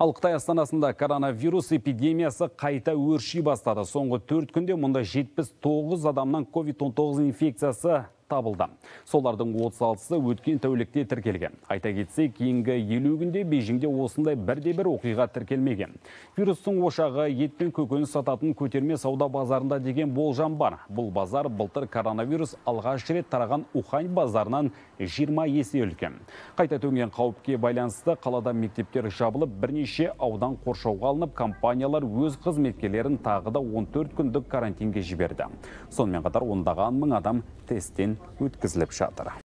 Ал Қытай астанасында коронавирус эпидемиясы қайта өрши бастады. Соңғы төрт күнде мұнда 79 адамнан COVID-19 инфекциясы табылды. Солардың 36-сы өткен тәулікте тіркелген. Айта кетсе, кейінгі елу күнде Бейжіңде осындай бірде бір оқиға тіркелмеген. Вирустың ошағы ет пен көкөніс сататын көтерме сауда базарында деген болжам бар. Бұл базар былтыр коронавирус алғаш рет тараған Ухань базарынан 20 есе үлкен. Қайта төнген қауіпке байланысты қалада мектептер жабылып, бірнеше аудан қоршауға алынып, компаниялар өз қызметкерлерін тағы да 14 күндік карантинге жіберді. Сонымен қатар ондаған мың адам тесттен وتكذلبش شاطره